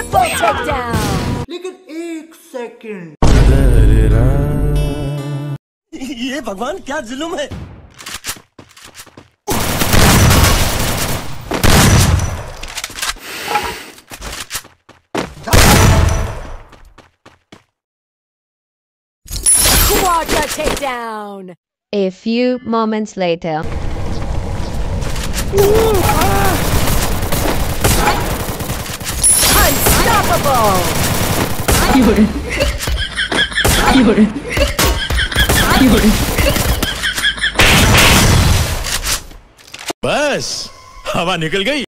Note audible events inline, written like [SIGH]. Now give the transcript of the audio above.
Triple takedown. लेकिन एक second ये भगवान क्या जुल्म है Quadra takedown. A few moments later. [LAUGHS] बस हवा निकल गई।